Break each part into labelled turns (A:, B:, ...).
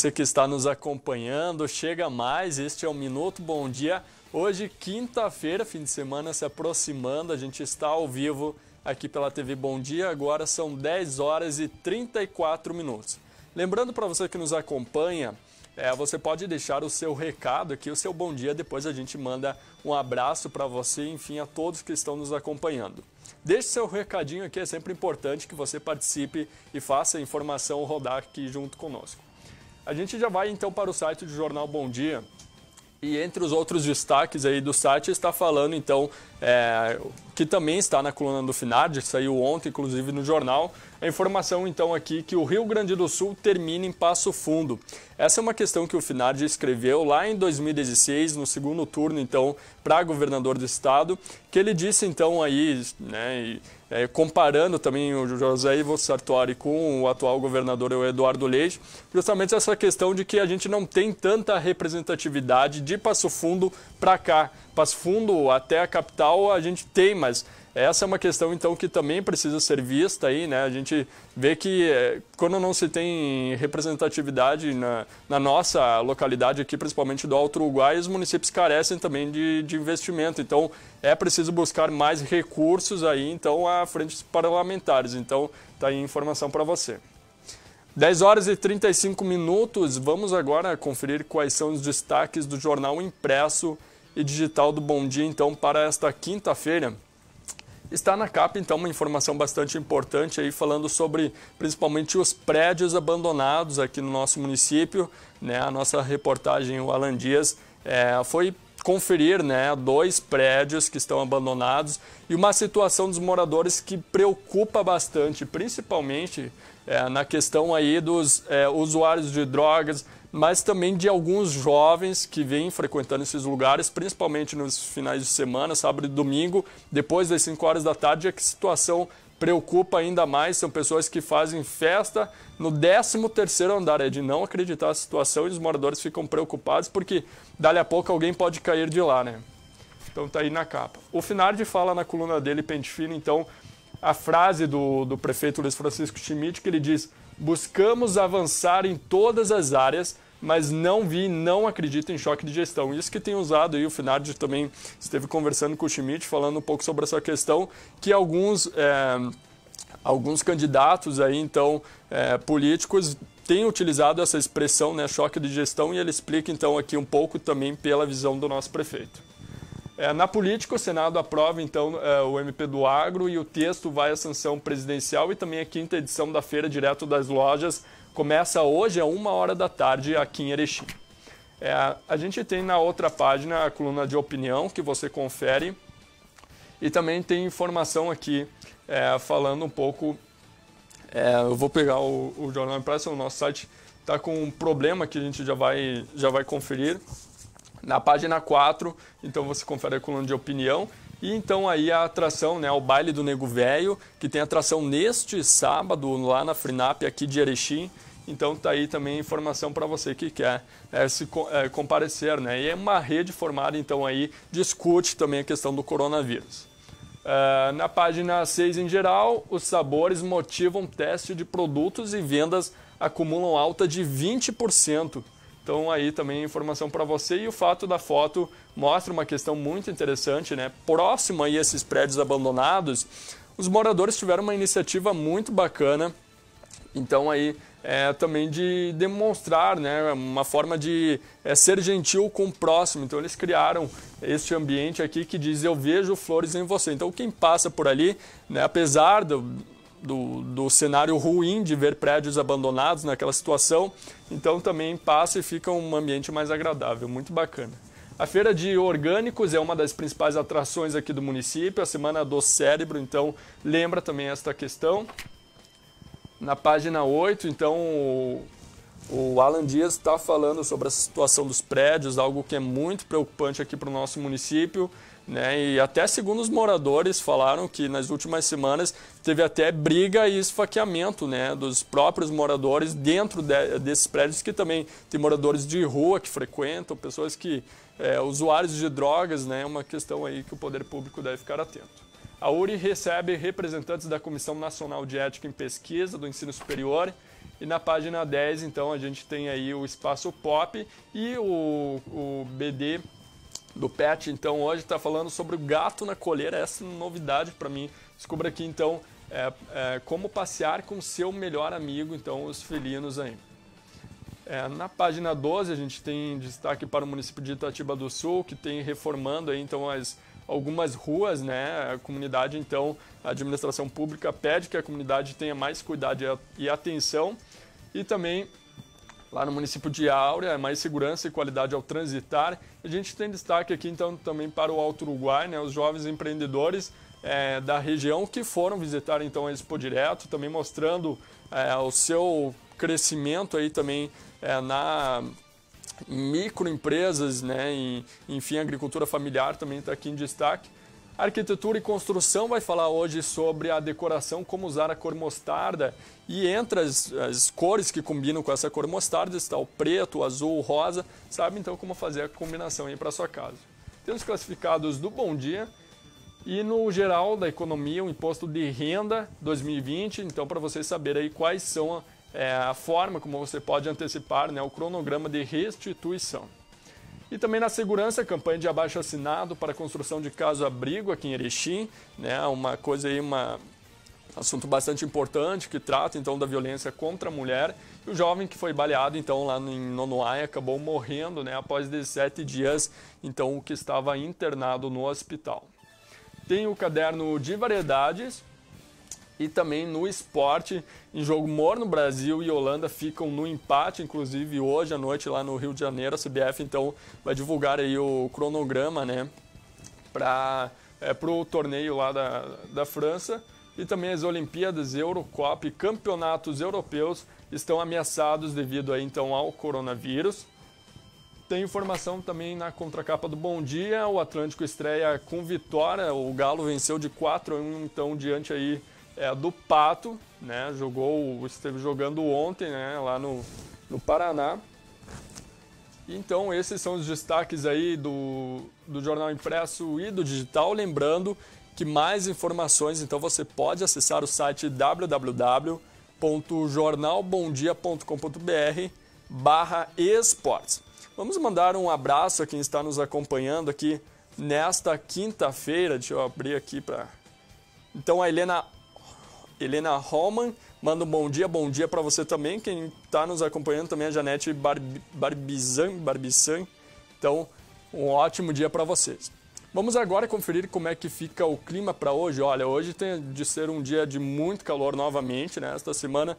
A: Você que está nos acompanhando, chega mais, este é o Minuto Bom Dia. Hoje, quinta-feira, fim de semana se aproximando, a gente está ao vivo aqui pela TV Bom Dia, agora são 10 horas e 34 minutos. Lembrando para você que nos acompanha, é, você pode deixar o seu recado aqui, o seu bom dia, depois a gente manda um abraço para você, enfim, a todos que estão nos acompanhando. Deixe seu recadinho aqui, é sempre importante que você participe e faça a informação rodar aqui junto conosco. A gente já vai então para o site do Jornal Bom Dia. E entre os outros destaques aí do site está falando então é, que também está na coluna do Finard, saiu ontem inclusive no jornal, a informação então aqui que o Rio Grande do Sul termina em Passo Fundo. Essa é uma questão que o Finard escreveu lá em 2016, no segundo turno então para governador do estado, que ele disse então aí, né, é, comparando também o José Ivo Sartori com o atual governador o Eduardo Leite, justamente essa questão de que a gente não tem tanta representatividade de Passo Fundo para cá. Passo Fundo até a capital a gente tem, mas essa é uma questão, então, que também precisa ser vista aí, né? A gente vê que eh, quando não se tem representatividade na, na, nossa localidade aqui, principalmente do Alto Uruguai, os municípios carecem também de, de investimento. Então, é preciso buscar mais recursos aí, então, à frente dos parlamentares. Então, tá aí informação para você. 10 horas e 35 minutos, vamos agora conferir quais são os destaques do jornal impresso e digital do Bom Dia, então, para esta quinta-feira. Está na capa, então, uma informação bastante importante aí, falando sobre principalmente os prédios abandonados aqui no nosso município. Né? A nossa reportagem, o Alan Dias, é, foi conferir né, dois prédios que estão abandonados e uma situação dos moradores que preocupa bastante, principalmente é, na questão aí dos é, usuários de drogas, mas também de alguns jovens que vêm frequentando esses lugares, principalmente nos finais de semana, sábado e domingo, depois das 5 horas da tarde, é que a situação preocupa ainda mais, são pessoas que fazem festa no 13º andar, é de não acreditar na situação e os moradores ficam preocupados porque dali a pouco alguém pode cair de lá, né? Então tá aí na capa. O Finardi fala na coluna dele, Pente Fino, então, a frase do, do prefeito Luiz Francisco Schmidt, que ele diz Buscamos avançar em todas as áreas, mas não vi, não acredito em choque de gestão. Isso que tem usado aí, o Finardi também esteve conversando com o Schmidt, falando um pouco sobre essa questão, que alguns, é, alguns candidatos aí, então, é, políticos têm utilizado essa expressão, né, choque de gestão, e ele explica então aqui um pouco também pela visão do nosso prefeito. É, na política, o Senado aprova então é, o MP do Agro e o texto vai à sanção presidencial e também a quinta edição da Feira Direto das Lojas começa hoje a uma hora da tarde aqui em Erechim. É, a gente tem na outra página a coluna de opinião que você confere e também tem informação aqui é, falando um pouco. É, eu vou pegar o, o Jornal Impresso, o nosso site está com um problema que a gente já vai, já vai conferir. Na página 4, então você confere a coluna de opinião. E então aí a atração, né, o baile do Nego Velho, que tem atração neste sábado lá na Frinap aqui de Erechim. Então tá aí também informação para você que quer é, se é, comparecer, né? E é uma rede formada então aí discute também a questão do coronavírus. Uh, na página 6 em geral, os sabores motivam teste de produtos e vendas acumulam alta de 20%. Então aí também informação para você e o fato da foto mostra uma questão muito interessante, né? Próximo aí a esses prédios abandonados, os moradores tiveram uma iniciativa muito bacana. Então aí é, também de demonstrar, né, uma forma de é, ser gentil com o próximo. Então eles criaram este ambiente aqui que diz eu vejo flores em você. Então quem passa por ali, né, apesar do, do, do cenário ruim de ver prédios abandonados naquela situação, então também passa e fica um ambiente mais agradável, muito bacana. A feira de orgânicos é uma das principais atrações aqui do município, a Semana do Cérebro, então lembra também esta questão. Na página 8, então, o Alan Dias está falando sobre a situação dos prédios, algo que é muito preocupante aqui para o nosso município. Né? E até segundo os moradores falaram que nas últimas semanas teve até briga e esfaqueamento né, dos próprios moradores dentro de, desses prédios que também tem moradores de rua que frequentam, pessoas que é, usuários de drogas, né, é uma questão aí que o poder público deve ficar atento. A URI recebe representantes da Comissão Nacional de Ética em Pesquisa do Ensino Superior E na página 10, então, a gente tem aí o Espaço Pop e o, o BD do Pet, então, hoje está falando sobre o gato na coleira. Essa é novidade para mim. Descubra aqui, então, é, é, como passear com seu melhor amigo, então, os felinos aí. É, na página 12 a gente tem destaque para o município de Itatiba do Sul, que tem reformando aí, então as, algumas ruas, né? A comunidade, então, a administração pública pede que a comunidade tenha mais cuidado e atenção. E também lá no município de Áurea, mais segurança e qualidade ao transitar. A gente tem destaque aqui então também para o Alto Uruguai, né, os jovens empreendedores é, da região que foram visitar então a Expo Direto, também mostrando é, o seu crescimento aí também é, na microempresas, né, e, enfim, agricultura familiar também está aqui em destaque. Arquitetura e construção vai falar hoje sobre a decoração, como usar a cor mostarda. E entre as, as, cores que combinam com essa cor mostarda está o preto, o azul, o rosa. Sabe então como fazer a combinação aí para sua casa. Temos classificados do Bom Dia e no geral da economia, o imposto de renda 2020. Então, para vocês saberem aí quais são é, a forma como você pode antecipar né, o cronograma de restituição. E também na segurança, campanha de abaixo assinado para construção de caso-abrigo aqui em Erechim, né, uma coisa aí, uma assunto bastante importante que trata então da violência contra a mulher. E o jovem que foi baleado então lá em Nonoai acabou morrendo, né, após 17 dias, então o que estava internado no hospital. Tem o caderno de variedades, e também no esporte, em jogo morno, Brasil e Holanda ficam no empate, inclusive hoje à noite lá no Rio de Janeiro, a CBF então vai divulgar aí o cronograma, né, para é, o torneio lá da, da França e também as Olimpíadas, Eurocopa e campeonatos europeus estão ameaçados devido aí então ao coronavírus. Tem informação também na contracapa do Bom Dia, o Atlântico estreia com vitória, o Galo venceu de 4 a 1 então diante aí é do Pato, né? Jogou, esteve jogando ontem, né? Lá no, no Paraná. Então esses são os destaques aí do, do jornal impresso e do digital. Lembrando que mais informações, então você pode acessar o site www.jornalbomdia.com.br barra esportes. Vamos mandar um abraço a quem está nos acompanhando aqui nesta quinta-feira. Deixa eu abrir aqui para. Então a Helena Helena Roman manda um bom dia, bom dia para você também. Quem está nos acompanhando também é a Janete Barbizan, Barbizan. Então, um ótimo dia para vocês. Vamos agora conferir como é que fica o clima para hoje. Olha, hoje tem de ser um dia de muito calor novamente, né? Esta semana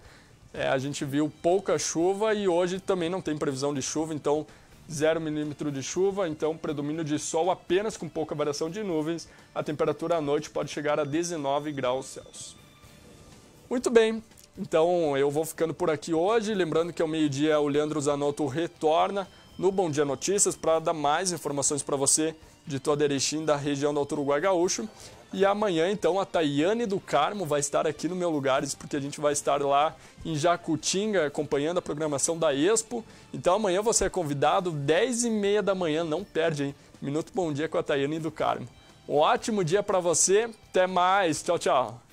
A: é, a gente viu pouca chuva e hoje também não tem previsão de chuva, então 0 milímetro de chuva, então predomínio de sol apenas com pouca variação de nuvens. A temperatura à noite pode chegar a 19 graus Celsius. Muito bem, então eu vou ficando por aqui hoje. Lembrando que ao meio-dia o Leandro Zanotto retorna no Bom Dia Notícias para dar mais informações para você de toda Erechim, da região do Alto Uruguai Gaúcho. E amanhã, então, a Tayane do Carmo vai estar aqui no meu lugar, porque a gente vai estar lá em Jacutinga acompanhando a programação da Expo. Então amanhã você é convidado, 10 e meia da manhã, não perde, hein? Minuto Bom Dia com a Tayane do Carmo. Um ótimo dia para você, até mais, tchau, tchau.